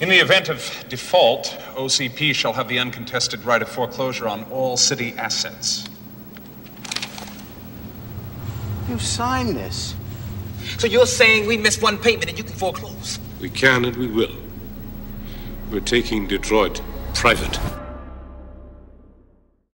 In the event of default, OCP shall have the uncontested right of foreclosure on all city assets. You signed this. So you're saying we missed one payment and you can foreclose? We can and we will. We're taking Detroit private.